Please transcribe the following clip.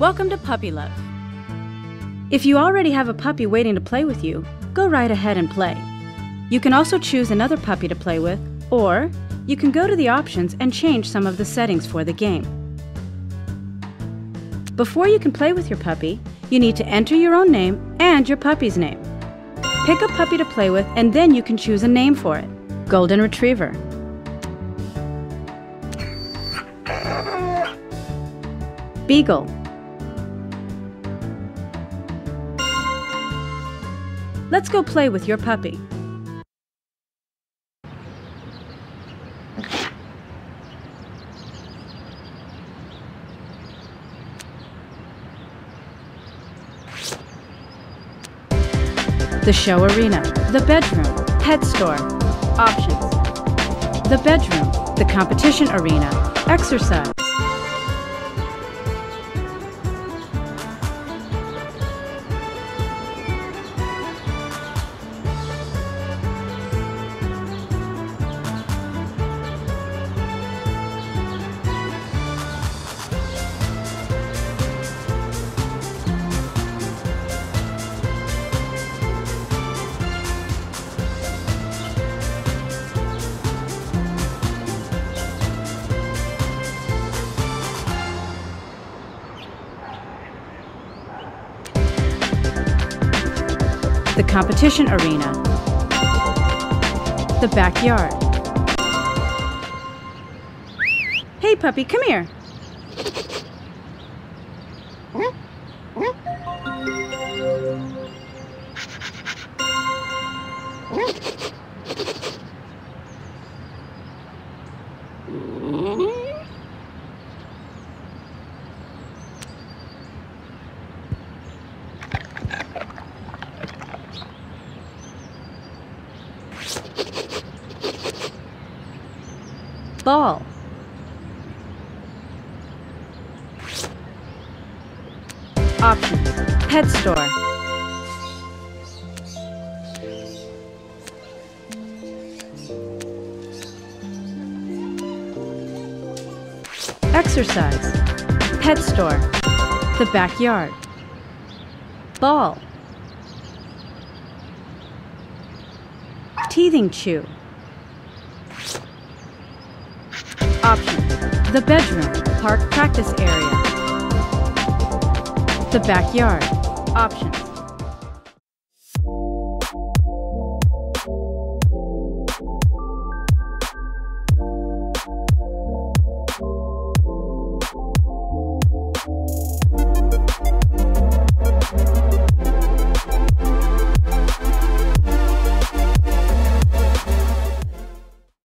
Welcome to Puppy Luv. If you already have a puppy waiting to play with you, go right ahead and play. You can also choose another puppy to play with, or you can go to the options and change some of the settings for the game. Before you can play with your puppy, you need to enter your own name and your puppy's name. Pick a puppy to play with and then you can choose a name for it. Golden Retriever. Beagle. Let's go play with your puppy. The show arena, the bedroom, pet store, options. The bedroom, the competition arena, exercise. The competition arena, the backyard. Hey puppy, come here. Ball. Options. Pet store. Exercise. Pet store. The backyard. Ball. Teething chew. The bedroom, park practice area. The backyard. Options.